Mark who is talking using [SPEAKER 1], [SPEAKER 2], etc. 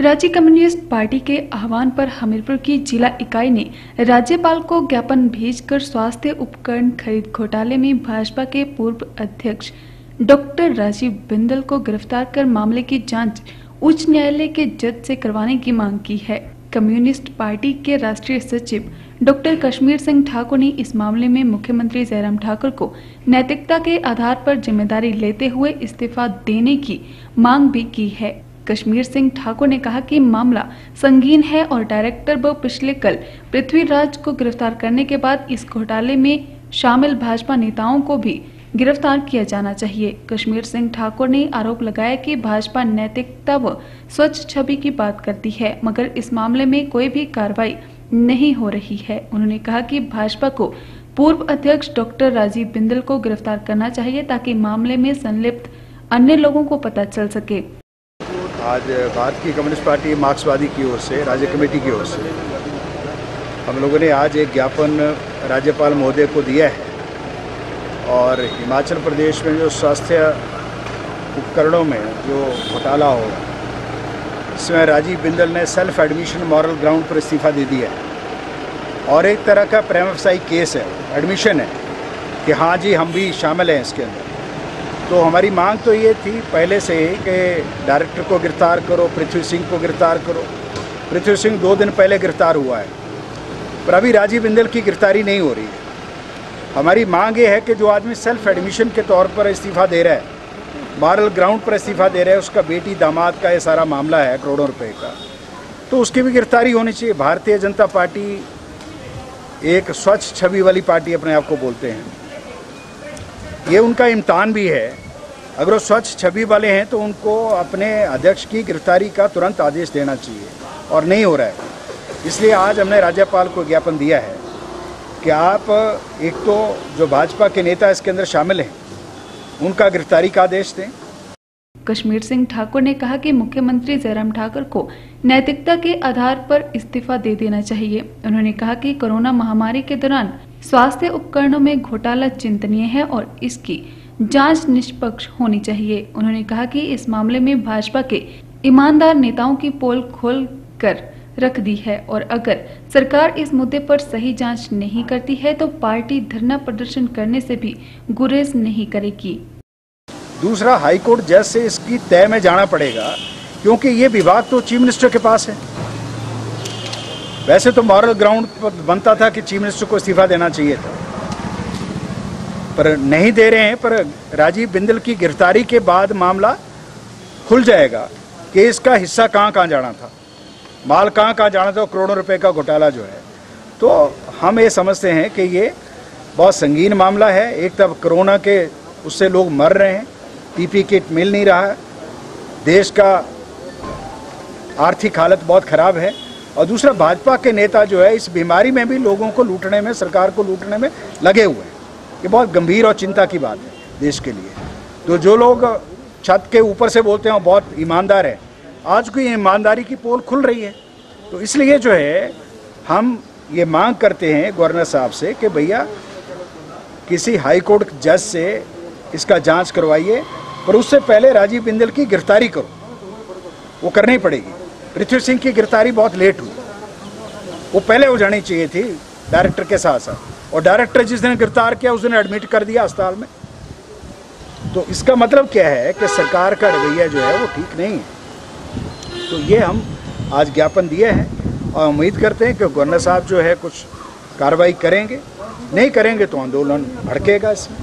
[SPEAKER 1] राज्य communist party के आह्वान पर हमीरपुर की जिला इकाई ने राज्यपाल को ज्ञापन भेजकर स्वास्थ्य उपकरण खरीद घोटाले में भाजपा के पूर्व अध्यक्ष डॉक्टर राजीव बिंदल को गिरफ़्तार कर मामले की जाँच उच्च न्यायालय के जज से करवाने की मांग की है। कम्युनिस्ट पार्टी के राष्ट्रीय सचिव डॉक्टर कश्मीर सिंह ठाकुर ने इस मामले में मुख्यमंत्री जयराम ठाकुर को नैतिकता के आधार पर ज़िम्मेदारी लेते हुए इस्तीफा देने की मांग भी की है। कश्मीर सिंह ठाकुर ने कहा कि मामला संगीन है और डायरेक्टर व पिछले कल पृथ्वीराज को गिरफ़्तार करने के बाद इस घोटाले में शामिल भाजपा नेताओं को भी गिरफ़्तार किया जाना चाहिए। कश्मीर सिंह ठाकुर ने आरोप लगाया कि भाजपा नैतिकता व स्वच्छ छवि की बात करती है, मगर इस मामले में कोई भी कार्रवाई नहीं हो रही है। उन्होंने कहा कि भाजपा को पूर्व अध्यक्ष डॉक्टर राजीव बिंदल को गिरफ़्तार करना चाहिए ताकि मामले में संलिप्त अन्य लोगों को पता चल सके।
[SPEAKER 2] आज भारत की कम्युनिस्ट पार्टी मार्क्सवादी की ओर से, राज्य कमेटी की ओर से, हम लोगों ने आज एक ज्ञापन राज्यपाल महोदय को दिया है। और हिमाचल प्रदेश में जो स्वास्थ्य उपकरणों में जो घोटाला हो, इसमें राजीव बिंदल ने सेल्फ एडमिशन मॉरल ग्राउंड पर इस्तीफा दे दिया है। और एक तरह का प्रेमसाई केस है, एडमिशन है, कि हाँ जी, हम भी शामिल हैं इसके अंदर। तो हमारी मांग तो ये थी पहले से ही कि डायरेक्टर को गिरफ़्तार करो, पृथ्वी सिंह को गिरफ़्तार करो। पृथ्वी सिंह दो दिन पहले गिरफ़्तार हुआ है, पर अभी राजीव बिंदल की गिरफ्तारी नहीं हो रही है। हमारी मांग ये है कि जो आदमी सेल्फ एडमिशन के तौर पर इस्तीफ़ा दे रहा है मॉरल ग्राउंड पर इस्तीफ़ा दे रहा है, उसका बेटी दामाद का ये सारा मामला है करोड़ों रुपए का तो उसकी भी गिरफ्तारी होनी चाहिए। भारतीय जनता पार्टी एक स्वच्छ छवि वाली पार्टी अपने आप को बोलते हैं। ये उनका इम्तहान भी है। अगर वो स्वच्छ छवि वाले हैं तो उनको अपने अध्यक्ष की गिरफ्तारी का तुरंत आदेश देना चाहिए और नहीं हो रहा है। इसलिए आज हमने राज्यपाल को ज्ञापन दिया है कि आप एक तो जो भाजपा के नेता इसके अंदर शामिल हैं, उनका गिरफ्तारी का आदेश दें।
[SPEAKER 1] कश्मीर सिंह ठाकुर ने कहा कि मुख्यमंत्री जयराम ठाकुर को नैतिकता के आधार पर इस्तीफा दे देना चाहिए। उन्होंने कहा कि कोरोना महामारी के दौरान स्वास्थ्य उपकरणों में घोटाला चिंतनीय है और इसकी जाँच निष्पक्ष होनी चाहिए। उन्होंने कहा कि इस मामले में भाजपा के ईमानदार नेताओं की पोल खोल कर रख दी है और अगर सरकार इस मुद्दे पर सही जाँच नहीं करती है तो पार्टी धरना प्रदर्शन करने से भी गुरेज नहीं करेगी।
[SPEAKER 2] दूसरा हाईकोर्ट जज इसकी तय में जाना पड़ेगा, क्योंकि ये विभाग तो चीफ मिनिस्टर के पास है। वैसे तो मॉरल ग्राउंड पर बनता था कि चीफ मिनिस्टर को इस्तीफा देना चाहिए था। पर नहीं दे रहे हैं, पर राजीव बिंदल की गिरफ्तारी के बाद मामला खुल जाएगा। कि इसका हिस्सा कहाँ कहाँ जाना था? माल कहाँ कहाँ जाना था? करोड़ों रुपए का घोटाला जो है। तो हम ये समझते हैं कि ये बहुत संगीन मामला है। एक तब कोरोना के उससे लोग मर रहे हैं। पीपी किट मिल नहीं रहा देश का आर्थिक हालत बहुत ख़राब है। और दूसरा, भाजपा के नेता जो है, इस बीमारी में भी लोगों को लूटने में, सरकार को लूटने में लगे हुए हैं। ये बहुत गंभीर और चिंता की बात है देश के लिए। तो जो लोग छत के ऊपर से बोलते हैं बहुत ईमानदार है। आज की ईमानदारी की पोल खुल रही है। तो इसलिए जो है, हम ये मांग करते हैं गवर्नर साहब से कि भैया, किसी हाई कोर्ट जज से इसका जाँच करवाइए, पर उससे पहले राजीव बिंदल की गिरफ्तारी करो। वो करनी पड़ेगी। पृथ्वी सिंह की गिरफ्तारी बहुत लेट हुई। वो पहले हो जानी चाहिए थी डायरेक्टर के साथ साथ। और डायरेक्टर जिस दिन गिरफ़्तार किया, उस दिन एडमिट कर दिया अस्पताल में। तो इसका मतलब क्या है कि सरकार का रवैया जो है, वो ठीक नहीं है। तो ये हम आज ज्ञापन दिए हैं और उम्मीद करते हैं कि गवर्नर साहब जो है, कुछ कार्रवाई करेंगे। नहीं करेंगे तो आंदोलन भड़केगा इसमें।